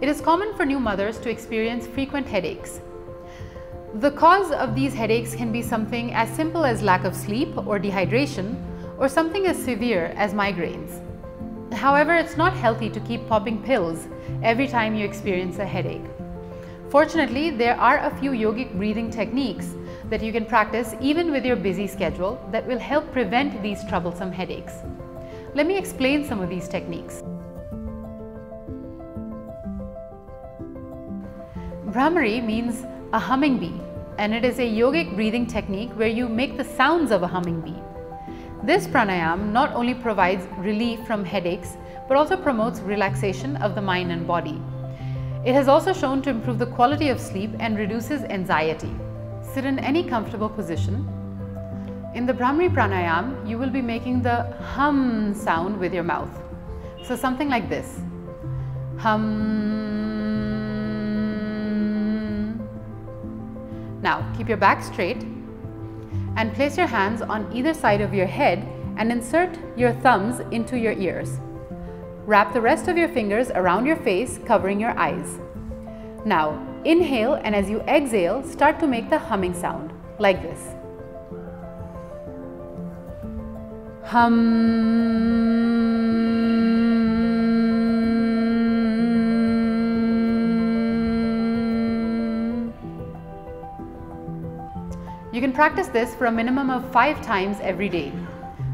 It is common for new mothers to experience frequent headaches. The cause of these headaches can be something as simple as lack of sleep or dehydration, or something as severe as migraines. However, it's not healthy to keep popping pills every time you experience a headache. Fortunately, there are a few yogic breathing techniques that you can practice even with your busy schedule that will help prevent these troublesome headaches. Let me explain some of these techniques. Bhramari means a humming bee and it is a yogic breathing technique where you make the sounds of a humming bee. This pranayam not only provides relief from headaches but also promotes relaxation of the mind and body. It has also shown to improve the quality of sleep and reduces anxiety. Sit in any comfortable position. In the Bhramari pranayam, you will be making the hum sound with your mouth. So something like this. Hum. Now keep your back straight and place your hands on either side of your head and insert your thumbs into your ears. Wrap the rest of your fingers around your face, covering your eyes. Now inhale and as you exhale, start to make the humming sound like this. Hum. You can practice this for a minimum of five times every day.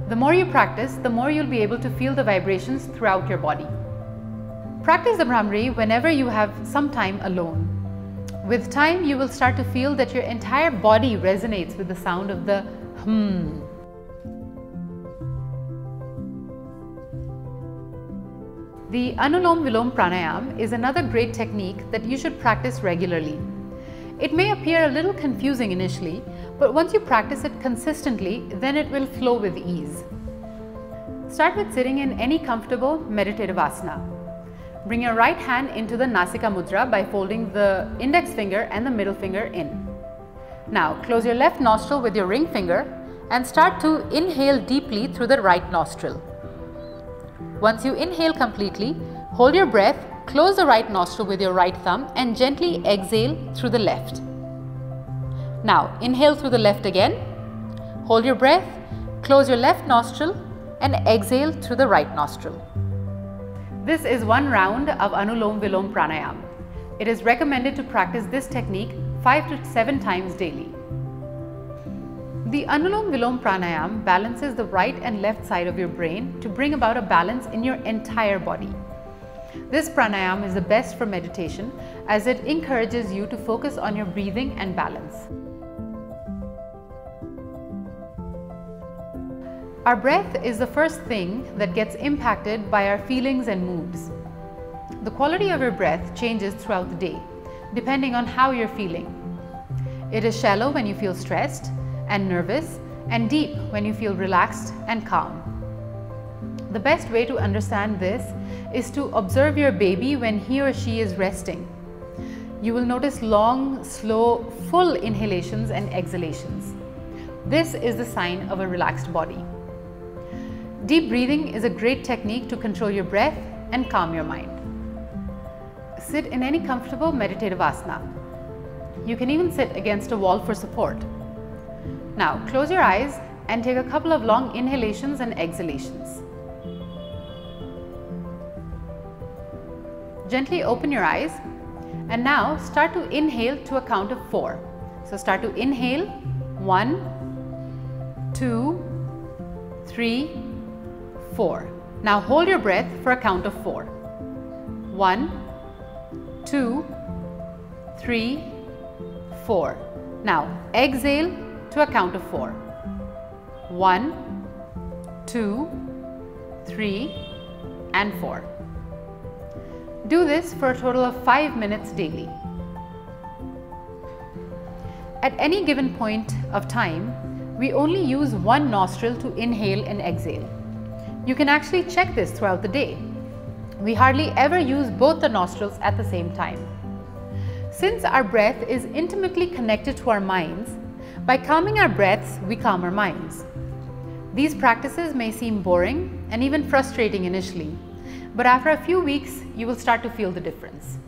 The more you practice, the more you'll be able to feel the vibrations throughout your body. Practice the Bhramari whenever you have some time alone. With time, you will start to feel that your entire body resonates with the sound of the hum. The Anulom Vilom Pranayam is another great technique that you should practice regularly. It may appear a little confusing initially, but once you practice it consistently, then it will flow with ease. Start with sitting in any comfortable meditative asana. Bring your right hand into the Nasika Mudra by folding the index finger and the middle finger in. Now close your left nostril with your ring finger and start to inhale deeply through the right nostril. Once you inhale completely, hold your breath, close the right nostril with your right thumb and gently exhale through the left. Now inhale through the left again, hold your breath, close your left nostril and exhale through the right nostril. This is one round of Anulom Vilom Pranayam. It is recommended to practice this technique 5 to 7 times daily. The Anulom Vilom Pranayam balances the right and left side of your brain to bring about a balance in your entire body. This pranayam is the best for meditation as it encourages you to focus on your breathing and balance. Our breath is the first thing that gets impacted by our feelings and moods. The quality of your breath changes throughout the day, depending on how you're feeling. It is shallow when you feel stressed and nervous, and deep when you feel relaxed and calm. The best way to understand this is to observe your baby when he or she is resting. You will notice long, slow, full inhalations and exhalations. This is the sign of a relaxed body. Deep breathing is a great technique to control your breath and calm your mind. Sit in any comfortable meditative asana. You can even sit against a wall for support. Now close your eyes and take a couple of long inhalations and exhalations. Gently open your eyes and now start to inhale to a count of 4. So start to inhale 1, 2, 3, 4. Now hold your breath for a count of 4. 1, 2, 3, 4. Now exhale to a count of 4. 1, 2, 3 and 4. Do this for a total of 5 minutes daily. At any given point of time, we only use one nostril to inhale and exhale. You can actually check this throughout the day. We hardly ever use both the nostrils at the same time. Since our breath is intimately connected to our minds, by calming our breaths, we calm our minds. These practices may seem boring and even frustrating initially, but after a few weeks, you will start to feel the difference.